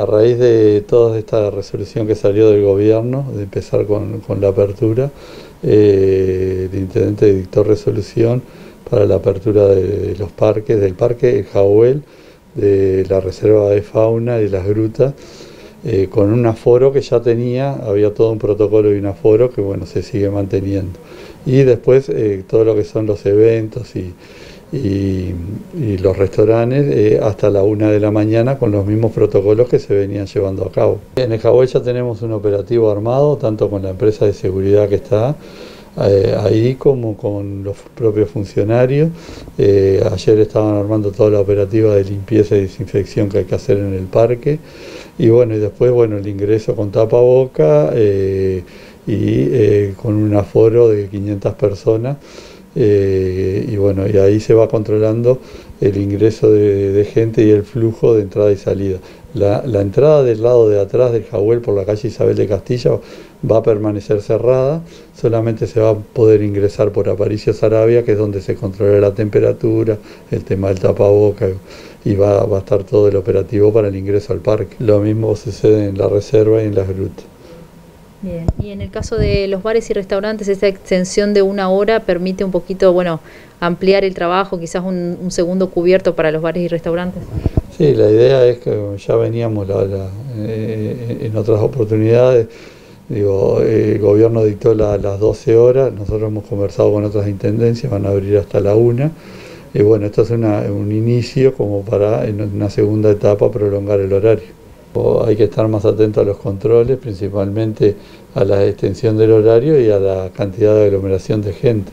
A raíz de toda esta resolución que salió del gobierno, de empezar con, la apertura, eh, el intendente dictó resolución para la apertura de, los parques, del parque El Jahuel, de la reserva de fauna y las grutas, eh, con un aforo que ya tenía, había todo un protocolo y un aforo que bueno, se sigue manteniendo. Y después eh, todo lo que son los eventos y, y, los restaurantes eh, hasta la una de la mañana con los mismos protocolos que se venían llevando a cabo. En el ya tenemos un operativo armado, tanto con la empresa de seguridad que está eh, ahí como con los propios funcionarios. Eh, ayer estaban armando toda la operativa de limpieza y desinfección que hay que hacer en el parque. Y bueno, y después bueno, el ingreso con tapaboca y con un aforo de 500 personas. Y bueno, y ahí se va controlando el ingreso de, gente y el flujo de entrada y salida. La, entrada del lado de atrás del Jahuel por la calle Isabel de Castilla va a permanecer cerrada, solamente se va a poder ingresar por Aparicio Sarabia, que es donde se controla la temperatura, el tema del tapaboca y va, va a estar todo el operativo para el ingreso al parque. Lo mismo sucede en la reserva y en las grutas. Bien, y en el caso de los bares y restaurantes, esa extensión de una hora permite un poquito, bueno, ampliar el trabajo, quizás un, segundo cubierto para los bares y restaurantes. Sí, la idea es que ya veníamos eh, en otras oportunidades, digo, el gobierno dictó las 12 horas, nosotros hemos conversado con otras intendencias, van a abrir hasta la una, y bueno, esto es un inicio como para en una segunda etapa prolongar el horario. Hay que estar más atento a los controles, principalmente a la extensión del horario y a la cantidad de aglomeración de gente.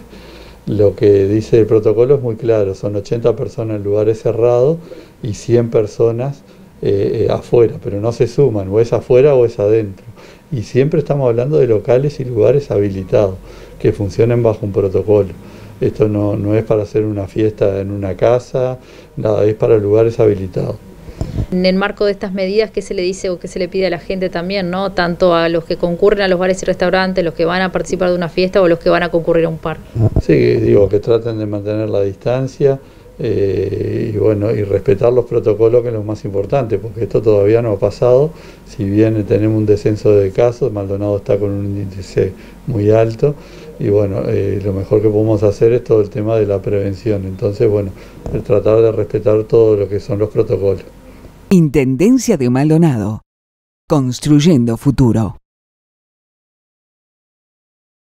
Lo que dice el protocolo es muy claro, son 80 personas en lugares cerrados y 100 personas eh, eh, afuera, pero no se suman, o es afuera o es adentro. Y siempre estamos hablando de locales y lugares habilitados, que funcionen bajo un protocolo. Esto no, no es para hacer una fiesta en una casa, nada, es para lugares habilitados. En el marco de estas medidas, ¿qué se le dice o qué se le pide a la gente también, no tanto a los que concurren a los bares y restaurantes, los que van a participar de una fiesta o los que van a concurrir a un par? Sí, digo, que traten de mantener la distancia eh, y bueno, y respetar los protocolos que es lo más importante, porque esto todavía no ha pasado, si bien tenemos un descenso de casos, Maldonado está con un índice muy alto, y bueno, eh, lo mejor que podemos hacer es todo el tema de la prevención, entonces bueno, tratar de respetar todo lo que son los protocolos. Intendencia de Maldonado. Construyendo futuro.